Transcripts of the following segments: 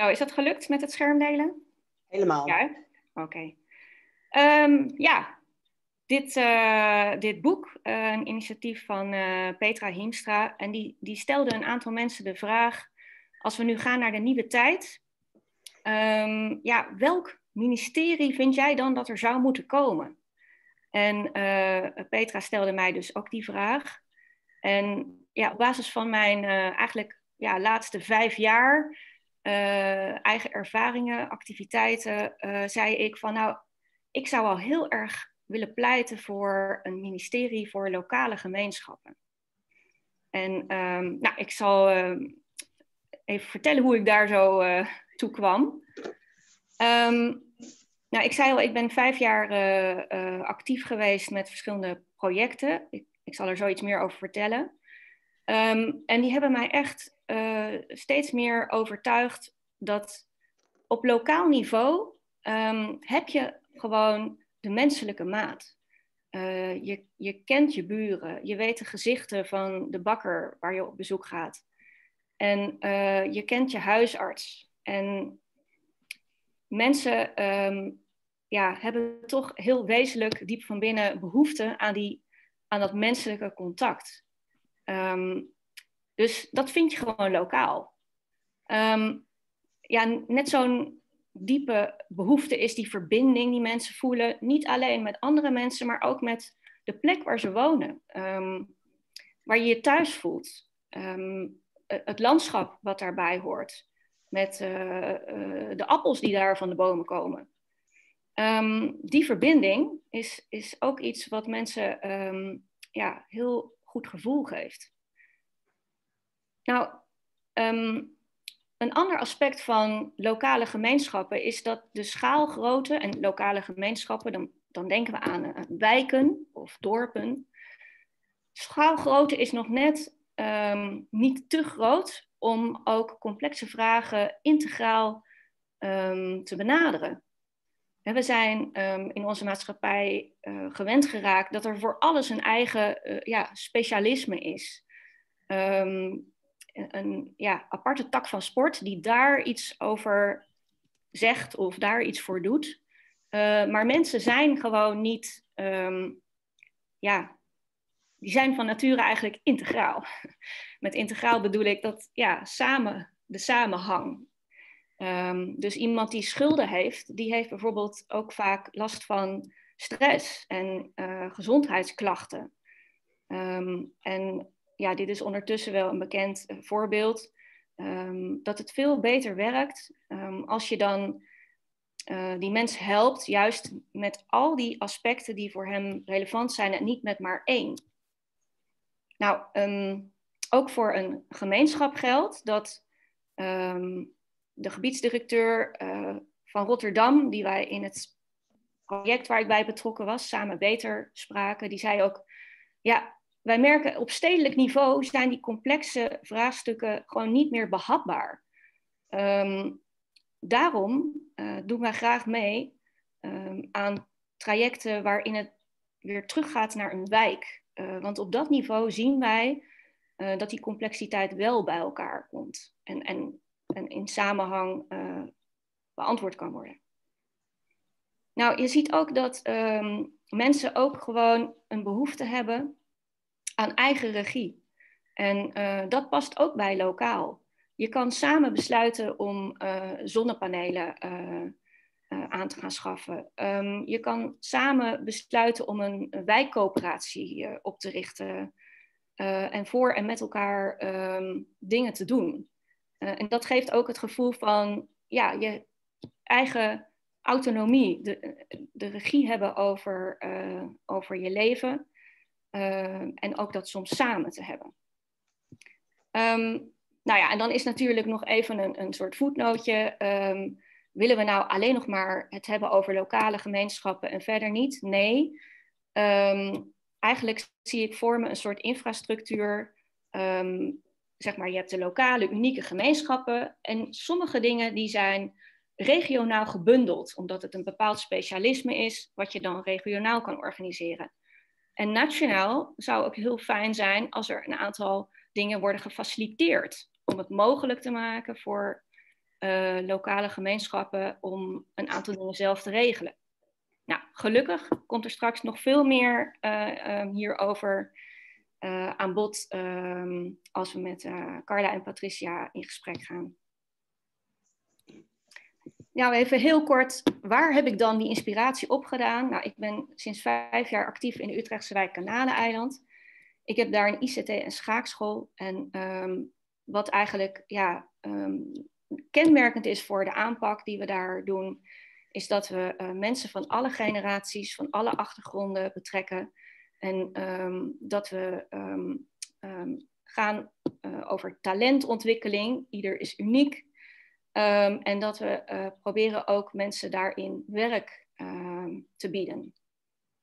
Zo, is dat gelukt met het scherm delen? Helemaal. Ja, oké. Ehm, ja, dit, uh, dit boek, uh, een initiatief van uh, Petra Hiemstra, en die, die stelde een aantal mensen de vraag, als we nu gaan naar de nieuwe tijd, um, ja, welk ministerie vind jij dan dat er zou moeten komen? En Petra stelde mij dus ook die vraag. En ja, op basis van mijn eigenlijk ja, laatste vijf jaar eigen ervaringen, activiteiten, zei ik van nou, ik zou al heel erg willen pleiten voor een ministerie voor lokale gemeenschappen. En um, nou, ik zal uh, even vertellen hoe ik daar zo uh, toe kwam. Um, nou, ik zei al, ik ben vijf jaar actief geweest met verschillende projecten. Ik, ik, zal er zoiets meer over vertellen. Um, en die hebben mij echt steeds meer overtuigd dat op lokaal niveau heb je gewoon de menselijke maat. Uh, je, je kent je buren, je weet de gezichten van de bakker waar je op bezoek gaat. En uh, je kent je huisarts. En mensen um, ja, hebben toch heel wezenlijk diep van binnen behoefte aan, die, aan dat menselijke contact. Um, dus dat vind je gewoon lokaal. Um, ja, net zo'n diepe behoefte is die verbinding die mensen voelen. Niet alleen met andere mensen, maar ook met de plek waar ze wonen. Um, waar je je thuis voelt. Um, het landschap wat daarbij hoort. Met uh, uh, de appels die daar van de bomen komen. Die verbinding is, is ook iets wat mensen ja, heel goed gevoel geeft. Nou, een ander aspect van lokale gemeenschappen is dat de schaalgrootte en lokale gemeenschappen, dan, dan denken we aan uh, wijken of dorpen. Schaalgrootte is nog net um, niet te groot om ook complexe vragen integraal um, te benaderen. We zijn um, in onze maatschappij uh, gewend geraakt dat er voor alles een eigen uh, ja, specialisme is. Um, een ja, aparte tak van sport die daar iets over zegt of daar iets voor doet. Uh, maar mensen zijn gewoon niet, um, ja, die zijn van nature eigenlijk integraal. Met integraal bedoel ik dat, ja, samen, de samenhang. Um, dus iemand die schulden heeft, die heeft bijvoorbeeld ook vaak last van stress en uh, gezondheidsklachten. Um, en ja, dit is ondertussen wel een bekend eh, voorbeeld. Um, dat het veel beter werkt als je dan uh, die mens helpt, juist met al die aspecten die voor hem relevant zijn en niet met maar één. Nou, ook voor een gemeenschap geldt dat de gebiedsdirecteur uh, van Rotterdam, die wij in het project waar ik bij betrokken was, samen beter spraken, die zei ook, ja, wij merken op stedelijk niveau zijn die complexe vraagstukken gewoon niet meer behapbaar. Um, daarom uh, doen wij graag mee um, aan trajecten waarin het weer teruggaat naar een wijk. Uh, want op dat niveau zien wij dat die complexiteit wel bij elkaar komt en, en, samenhang beantwoord kan worden. Nou, je ziet ook dat um, mensen ook gewoon een behoefte hebben aan eigen regie. En uh, dat past ook bij lokaal. Je kan samen besluiten om uh, zonnepanelen uh, aan te gaan schaffen. Um, je kan samen besluiten om een, wijkcoöperatie op te richten. en voor en met elkaar um, dingen te doen. En dat geeft ook het gevoel van ja, je eigen autonomie, de, de regie hebben over, over je leven. Uh, en ook dat soms samen te hebben. Um, nou ja, en dan is natuurlijk nog even een, een soort voetnootje. Um, willen we nou alleen nog maar het hebben over lokale gemeenschappen en verder niet? Nee. Um, eigenlijk zie ik voor me een soort infrastructuur. Zeg maar, je hebt de lokale, unieke gemeenschappen. En sommige dingen die zijn regionaal gebundeld, omdat het een bepaald specialisme is, wat je dan regionaal kan organiseren. En nationaal zou ook heel fijn zijn als er een aantal dingen worden gefaciliteerd om het mogelijk te maken voor lokale gemeenschappen om een aantal dingen zelf te regelen. Nou, gelukkig komt er straks nog veel meer um, hierover aan bod um, als we met Carla en Patricia in gesprek gaan. Nou, even heel kort, waar heb ik dan die inspiratie opgedaan? Nou, ik ben sinds vijf jaar actief in de Utrechtse wijk Kanaleneiland. Ik heb daar een ICT- en schaakschool. En um, wat eigenlijk ja, um, kenmerkend is voor de aanpak die we daar doen, is dat we uh, mensen van alle generaties, van alle achtergronden betrekken. En um, dat we gaan uh, over talentontwikkeling. Ieder is uniek. En dat we uh, proberen ook mensen daarin werk te bieden.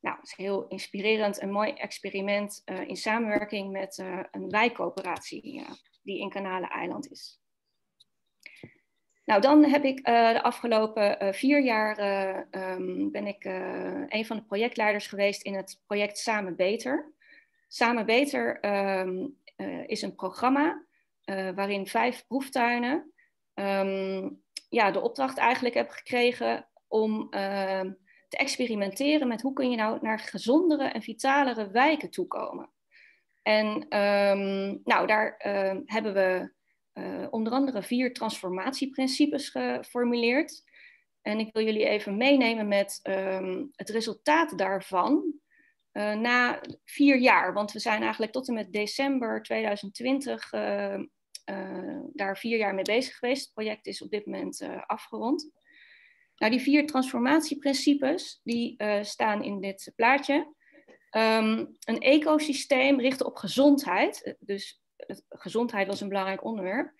Nou, het is heel inspirerend, een mooi experiment uh, in samenwerking met een wijkcoöperatie die in Kanaleneiland is. Nou, dan heb ik de afgelopen vier jaar um, ben ik een van de projectleiders geweest in het project Samen Beter. Samen Beter is een programma waarin vijf proeftuinen um, ja, de opdracht eigenlijk heb gekregen om te experimenteren met hoe kun je nou naar gezondere en vitalere wijken toekomen. En nou, daar hebben we uh, onder andere vier transformatieprincipes geformuleerd. En ik wil jullie even meenemen met um, het resultaat daarvan uh, na vier jaar. Want we zijn eigenlijk tot en met december 2020 uh, daar vier jaar mee bezig geweest. Het project is op dit moment afgerond. Nou, die vier transformatieprincipes die staan in dit plaatje. Um, een ecosysteem richten op gezondheid. Dus gezondheid was een belangrijk onderwerp.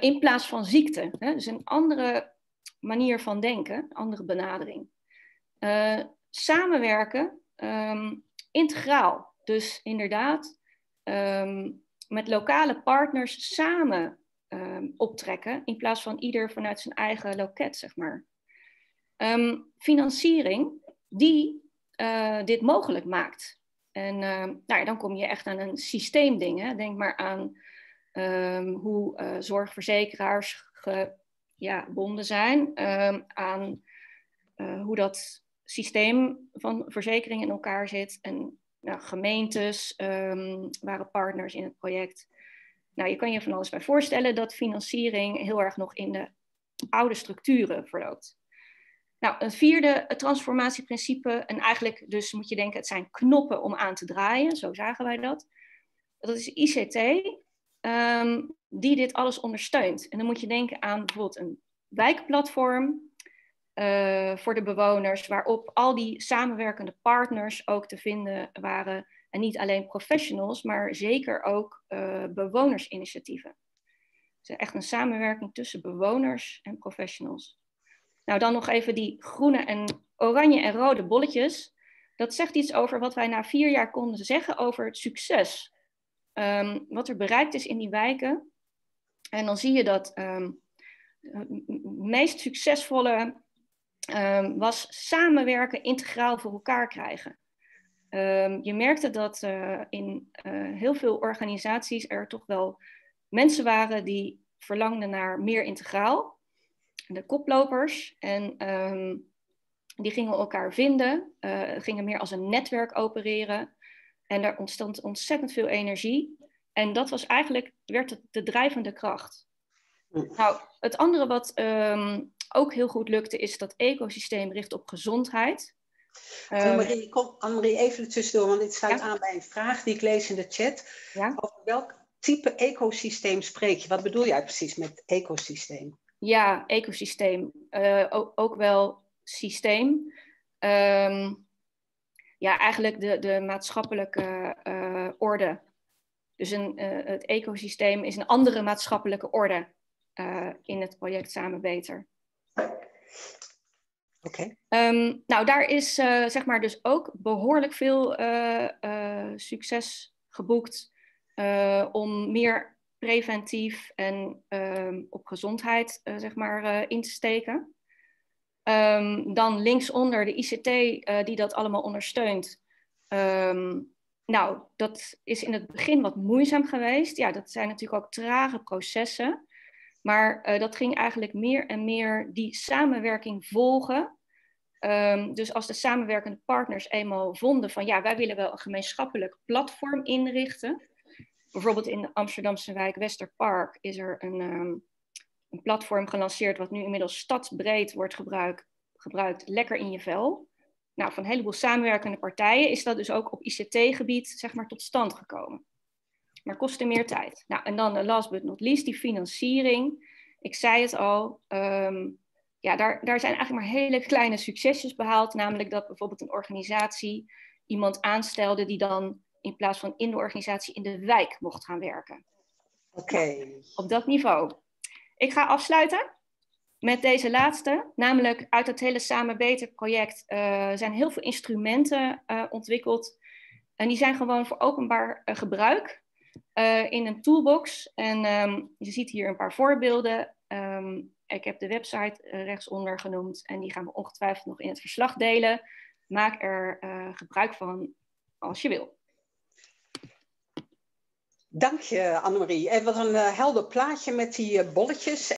in plaats van ziekte. Hè? Dus een andere manier van denken, andere benadering. samenwerken, um, integraal. Dus inderdaad, um, met lokale partners samen um, optrekken, in plaats van ieder vanuit zijn eigen loket, zeg maar. Financiering die uh, dit mogelijk maakt. En uh, nou ja, dan kom je echt aan een systeemding. Hè? Denk maar aan um, hoe uh, zorgverzekeraars gebonden zijn, aan uh, hoe dat systeem van verzekering in elkaar zit en nou, gemeentes um, waren partners in het project. Nou, je kan je van alles bij voorstellen dat financiering heel erg nog in de oude structuren verloopt. Nou, een vierde transformatieprincipe, en eigenlijk dus moet je denken, het zijn knoppen om aan te draaien, zo zagen wij dat. Dat is ICT, ehm, die dit alles ondersteunt. En dan moet je denken aan bijvoorbeeld een wijkplatform, uh, voor de bewoners, waarop al die samenwerkende partners ook te vinden waren. En niet alleen professionals, maar zeker ook uh, bewonersinitiatieven. Dus echt een samenwerking tussen bewoners en professionals. Nou, dan nog even die groene en oranje en rode bolletjes. Dat zegt iets over wat wij na vier jaar konden zeggen over het succes. Um, wat er bereikt is in die wijken. En dan zie je dat um, het meest succesvolle um, was samenwerken integraal voor elkaar krijgen. Je merkte dat uh, in uh, heel veel organisaties er toch wel mensen waren die verlangden naar meer integraal. De koplopers. En um, die gingen elkaar vinden, uh, gingen meer als een netwerk opereren. En daar ontstond ontzettend veel energie. En dat was eigenlijk, werd het de drijvende kracht. Nou, het andere wat um, ook heel goed lukte, is dat ecosysteem richt op gezondheid. Annemarie, kom Annemarie even tussendoor, want dit sluit aan bij een vraag die ik lees in de chat. Ja? Over welk type ecosysteem spreek je? Wat bedoel jij precies met ecosysteem? Ja, ecosysteem. Uh, ook, ook, wel systeem. Um, ja, eigenlijk de, de maatschappelijke uh, orde. Dus een, uh, het ecosysteem is een andere maatschappelijke orde in het project Samen Beter. Oké. Um, nou, daar is zeg maar dus ook behoorlijk veel succes geboekt om meer preventief en um, op gezondheid zeg maar in te steken. Um, dan linksonder de ICT die dat allemaal ondersteunt. nou, dat is in het begin wat moeizaam geweest. Ja, dat zijn natuurlijk ook trage processen. Maar dat ging eigenlijk meer en meer die samenwerking volgen. Ehm, dus als de samenwerkende partners eenmaal vonden van ja, wij willen wel een gemeenschappelijk platform inrichten. Bijvoorbeeld in de Amsterdamse wijk Westerpark is er een, ehm, een platform gelanceerd wat nu inmiddels stadsbreed wordt gebruikt, gebruikt, lekker in je vel. Nou, van een heleboel samenwerkende partijen is dat dus ook op ICT-gebied zeg maar, tot stand gekomen. Maar kostte meer tijd. Nou, en dan last but not least, die financiering. Ik zei het al, ehm, ja, daar, daar zijn eigenlijk maar hele kleine succesjes behaald. Namelijk dat bijvoorbeeld een organisatie iemand aanstelde die dan in plaats van in de organisatie in de wijk mocht gaan werken. Oké. op dat niveau. Ik ga afsluiten met deze laatste, namelijk uit het hele Samen Beter project uh, zijn heel veel instrumenten uh, ontwikkeld. En die zijn gewoon voor openbaar uh, gebruik in een toolbox. En um, je ziet hier een paar voorbeelden. Um, ik heb de website rechtsonder genoemd en die gaan we ongetwijfeld nog in het verslag delen. Maak er gebruik van als je wil. Dank je, Annemarie. Wat een helder plaatje met die bolletjes.